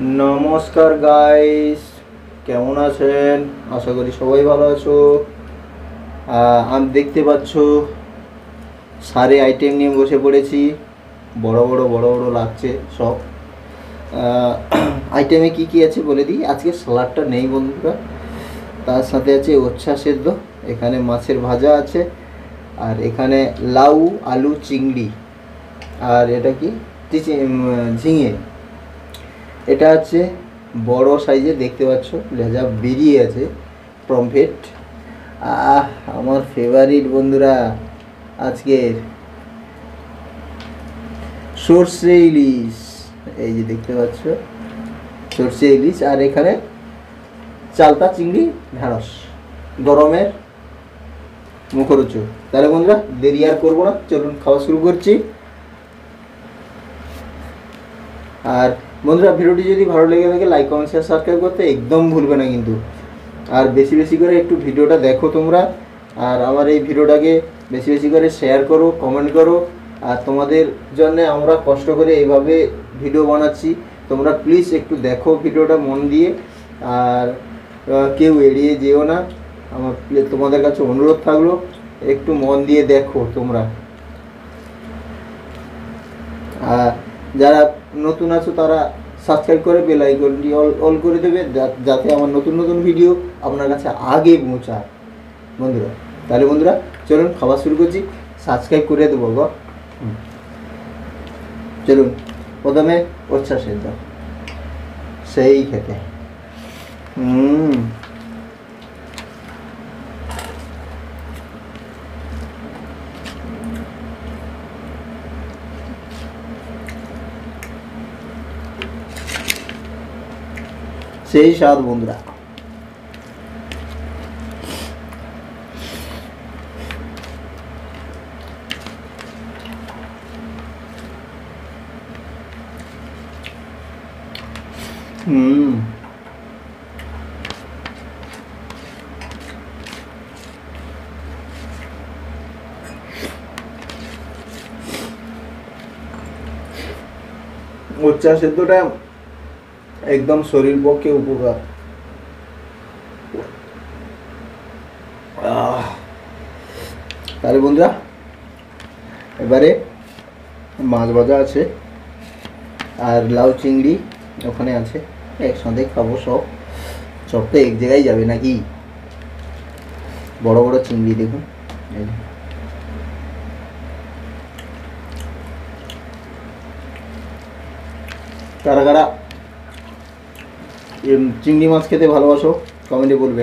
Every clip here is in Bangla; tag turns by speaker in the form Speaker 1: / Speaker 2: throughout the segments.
Speaker 1: নমস্কার গাইস কেমন আছেন? আশা করি সবাই ভালো আছো। আমি দেখতে পাচ্ছ, সারে আইটেম নিয়ে বসে পড়েছি। বড় বড় বড় বড় লাগছে সব। আইটেমে কি কি আছে বলে দিই? আজকে স্যালাডটা নেই বন্ধুরা। তার সাথে আছে ওচ্ছা সেদ্ধ। এখানে মাছের ভাজা আছে। আর এখানে লাউ, আলু, চিংড়ি। আর এটা কি? ঝিঙে। এটা হচ্ছে বড় সাইজে দেখতে পাচ্ছ। লেজা বেরিয়ে আছে প্রমফেট আহ, আমার ফেভারিট বন্ধুরা, আজকের সর্ষে ইলিশ। এই যে দেখতে পাচ্ছ, সর্ষে ইলিশ আর এখানে চালতা চিংড়ি ঢ্যাঁড়স গরমের মুখরোচক। তাহলে বন্ধুরা, দেরি আর করব না। চলুন, খাওয়া শুরু করছি। আর বন্ধুরা, ভিডিওটি যদি ভালো লেগে থাকে লাইক কমেন্ট শেয়ার সাবস্ক্রাইব করতে একদম ভুলবে না কিন্তু। আর বেশি বেশি করে একটু ভিডিওটা দেখো তোমরা, আর আমার এই ভিডিওটাকে বেশি বেশি করে শেয়ার করো কমেন্ট করো। আর তোমাদের জন্য আমরা কষ্ট করে এইভাবে ভিডিও বানাচ্ছি। তোমরা প্লিজ একটু দেখো ভিডিওটা মন দিয়ে। আর কেউ এড়িয়ে যেও না। আমার তোমাদের কাছে অনুরোধ থাকল, একটু মন দিয়ে দেখো তোমরা। আর যারা নতুন আছো তারা সাবস্ক্রাইব করে বেল আইকনটি অল অল করে দেবে যাতে আমার নতুন নতুন ভিডিও আপনার কাছে আগে পৌঁছায়। বন্ধুরা, তাহলে বন্ধুরা, চলুন খাবার শুরু করছি। সাবস্ক্রাইব করে দেবো গো। চলুন, প্রথমে ওচ্ছা সেদ্ধ সেই খেতে। হুম। সেই স্বাদ বন্ধুরা হুম উচ্চা সেদ্ধটা একদম শরীর পক্ষে উপকার। তাহলে বন্ধুরা, এবারে মাছ ভাজা আছে, আর লাউ চিংড়ি ওখানে আছে। একসাথে খাব সব। সব তো এক জায়গায় যাবে নাকি? বড় বড় চিংড়ি দেখুন। কারা কারা চিংড়ি মাছ খেতে ভালোবাসো কমেন্টে বলবে।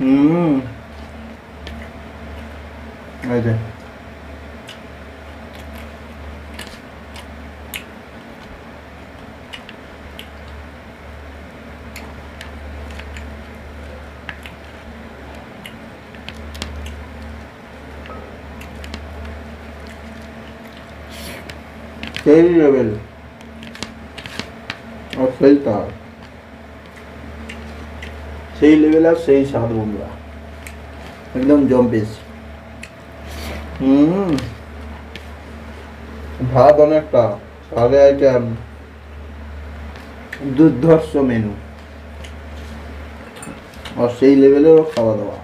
Speaker 1: হুম এই সেই লেভেল আর সেই তার সেই লেভেল আর সেই স্বাদ বন্ধুরা। একদম জম্পিস হুম। ভাত অনেকটা, সাড়ে আইটেম। দুর্ধর্ষ মেনু আর সেই লেভেলেরও খাওয়া দাওয়া।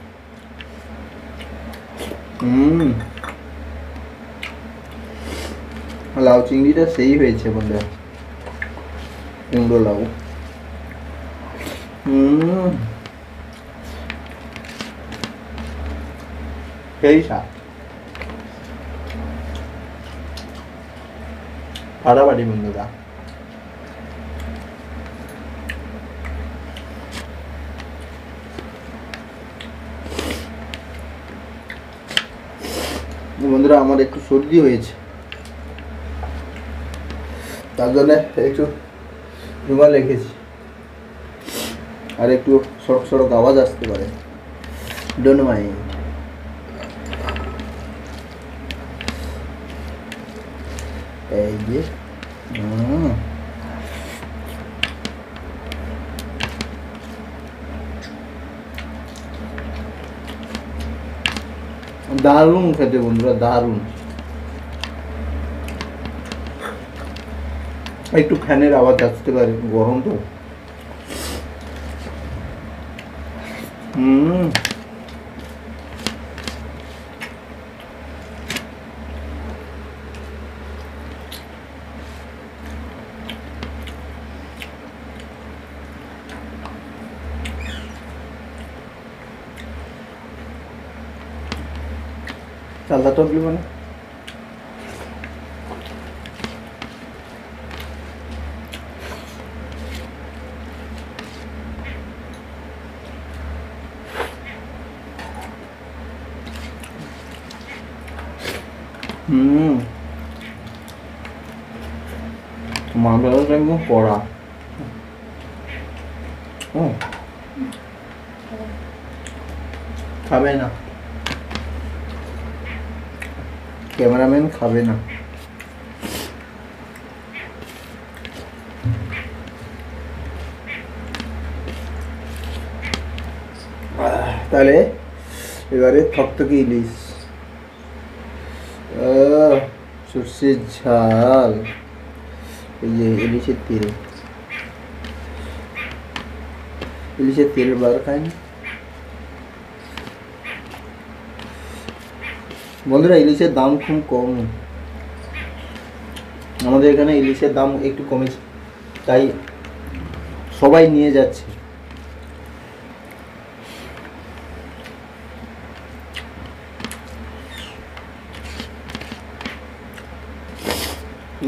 Speaker 1: হুম। লাউ চিংড়িটা সেই হয়েছে বন্ধুরা। কুমড়ো লাউ। সেই বন্ধুরা। বন্ধুরা আমার একটু সর্দি হয়েছে। তার জন্য একটু রুমাল রেখেছি। আর একটু সড়ক সড়ক আওয়াজ আসতে পারে। ডোন্ট মাইন্ড এই যে। দারুণ খেতে বন্ধুরা, দারুণ। একটু ফ্যানের আওয়াজ আসতে পারে গরম তো। হুম। চালটা টপলি মানে? হুম। মাংসটা একদম কড়া। খাবে না। ক্যামেরাম্যান খাবে না। তাহলে এবারে থকথকে ইলিশ আহ, সর্ষের ঝাল। এই যে ইলিশের তেল। ইলিশের তেল বার খায়নি বন্ধুরা, ইলিশের দাম খুব কম। আমাদের এখানে ইলিশের দাম একটু কমেছে, তাই সবাই নিয়ে যাচ্ছে।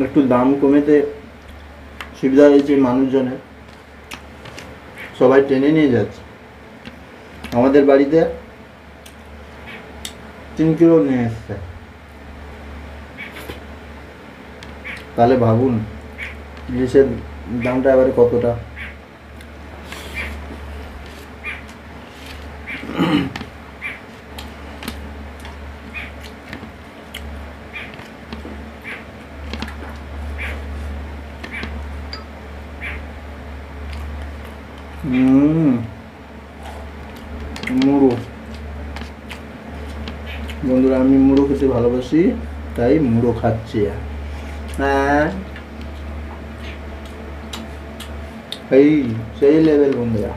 Speaker 1: একটু দাম কমেতে সুবিধা হয়েছে মানুষজনের। সবাই টেনে নিয়ে যাচ্ছে। আমাদের বাড়িতে তিন কিলো নিয়ে এসছে। তাহলে ভাবুন ইলিশের দামটা এবারে কতটা হুম মুড়ো বন্ধুরা, আমি মুড়ো খেতে ভালোবাসি, তাই মুড়ো খাচ্ছি। হ্যাঁ। এই, সেই লেভেল বন্ধুরা।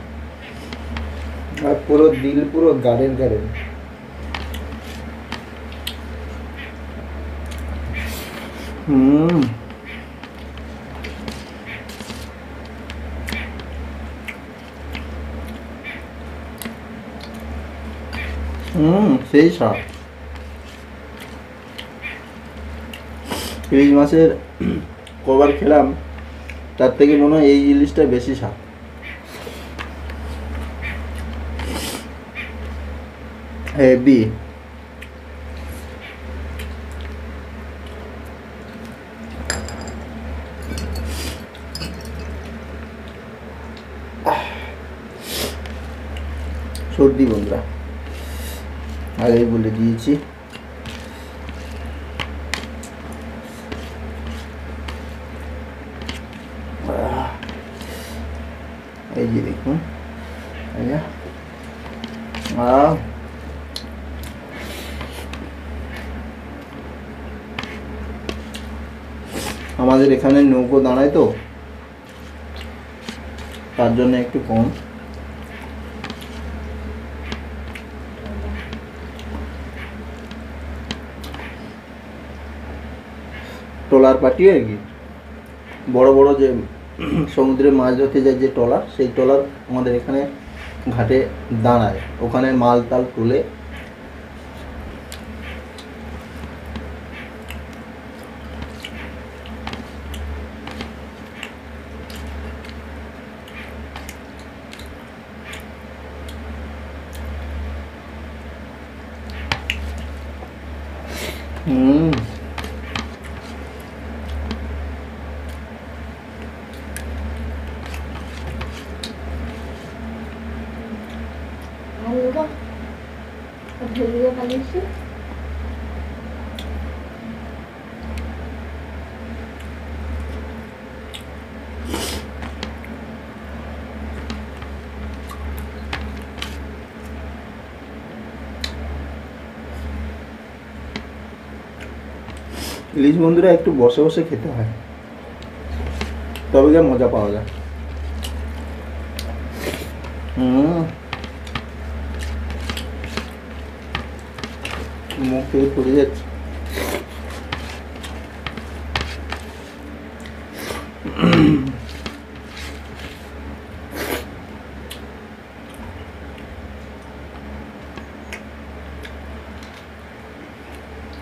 Speaker 1: আর পুরো দিল পুরো গার্ডেন গার্ডেন হুম। হুম, সেই স্বাদ ইলিশ মাছের কবার খেলাম, তার থেকে মনে হয় এই ইলিশটা বেশি স্বাদ। হেভি সর্দি বন্ধুরা, আগেই বলে দিয়েছি আহ, এই যে দেখুন যে। আমাদের এখানে নৌকো দাঁড়ায় তো। তার জন্য একটু কম। ট্রলার পার্টি আর কি বড় বড় যে সমুদ্রে মাছ ধরতে যায় যে ট্রলার সেই ট্রলার আমাদের এখানে ঘাটে দাঁড়ায়। ওখানে মাল তাল তুলে হুম
Speaker 2: ভালো তো ভেলিয়ে পালিয়েছি
Speaker 1: ইলিশ বন্ধুরা একটু বসে বসে খেতে হয়। তবে গিয়ে মজা পাওয়া যায়। মুখ থেকে পড়ে যাচ্ছে।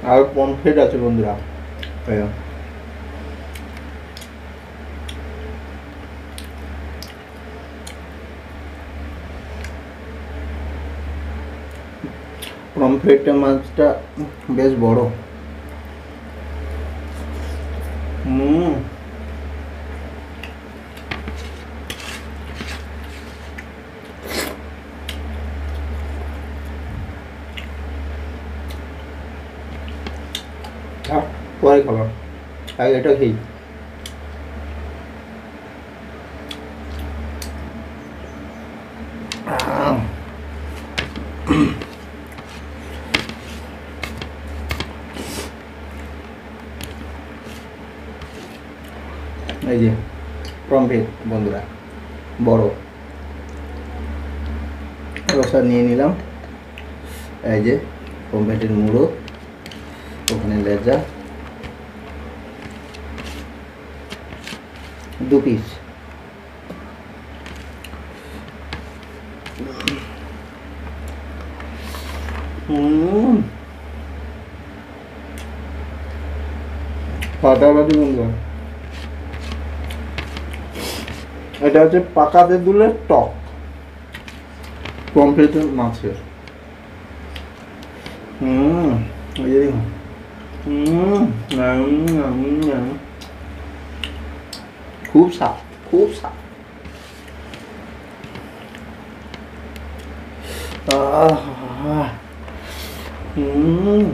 Speaker 1: আর পমফ্রেট আছে বন্ধুরা। এই নাও। পমফ্রেটটা মাছটা বেশ বড় হুম আহ, পরে খাব আগে এটা খেয়ে এই যে প্রমভেদ বন্ধুরা, বড়। রসা নিয়ে নিলাম। এই যে প্রমভেটের মুড়ো, ওখানে লেজা। দু পিস হুম। বন্ধুরা এটা হচ্ছে পাকা তেঁতুলের টক। পমফ্রেটের মাছের। হুম। যে দেখুন। হুম। উম, উম, উম। খুব স্বাদ খুব স্বাদ আহ হুম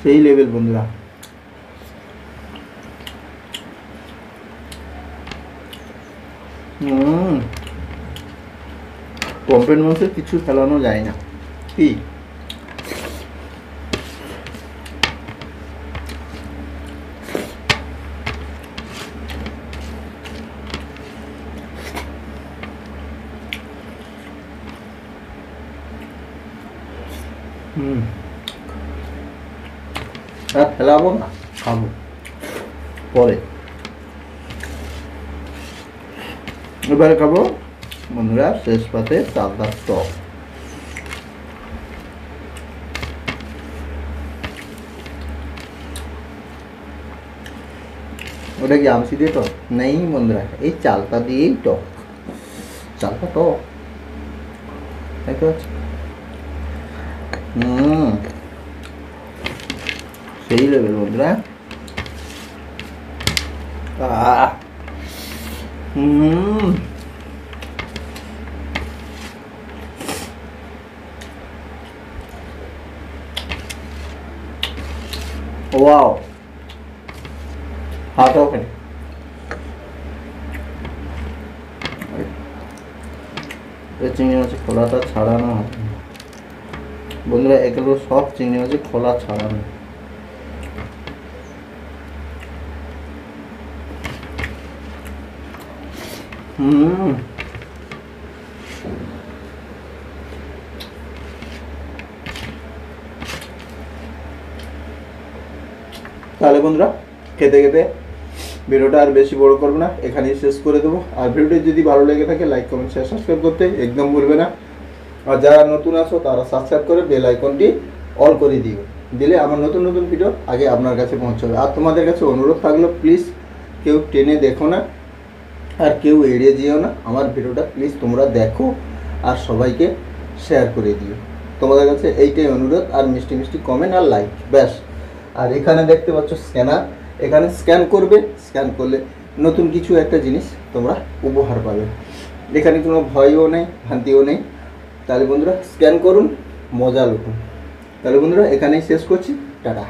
Speaker 1: সেই লেভেল বন্ধুরা হুম পম্পের মধ্যে কিছু ফেলানো যায় না। কি? হুম। আর ফেলাবো না, খাব। পরে। এবারে খাব। বন্ধুরা, শেষ পাতে চালদার টক ওটা কি আমসি দিয়ে টক? নেই বন্ধুরা, এই চালটা দিয়েই টক। চালটা টক। দেখতে পাচ্ছ হুম। সেই লেভেল বন্ধুরা। আহ। হুম। হাত ওখানে এই চিংড়ি মাছের খোলাটা ছাড়ানো হবে বন্ধুরা, এগুলো সব চিংড়ি মাছের খোলা ছাড়ানো হুম। তাহলে বন্ধুরা, খেতে খেতে ভিডিওটা আর বেশি বড় করব না, এখানেই শেষ করে দেবো। আর ভিডিওটি যদি ভালো লেগে থাকে লাইক কমেন্ট শেয়ার সাবস্ক্রাইব করতে একদম ভুলবে না। আর যারা নতুন আসো তারা সাবস্ক্রাইব করে বেল আইকনটি অল করে দিও। দিলে আমার নতুন নতুন ভিডিও আগে আপনার কাছে পৌঁছবে। আর তোমাদের কাছে অনুরোধ থাকল প্লিজ কেউ টেনে দেখো না, আর কেউ এড়িয়ে যেও না। আমার ভিডিওটা প্লিজ তোমরা দেখো আর সবাইকে শেয়ার করে দিও। তোমাদের কাছে এইটাই অনুরোধ, আর মিষ্টি মিষ্টি কমেন্ট আর লাইক ব্যাস। আর এখানে দেখতে পাচ্ছ স্ক্যানার এখানে স্ক্যান করবে স্ক্যান করলে নতুন কিছু একটা জিনিস তোমরা উপহার পাবে। এখানে কোনো ভয়ও নেই, ভ্রান্তিও নেই। তাহলে বন্ধুরা স্ক্যান করুন, মজা লুকুন। তাহলে বন্ধুরা, এখানেই শেষ করছি। টাটা।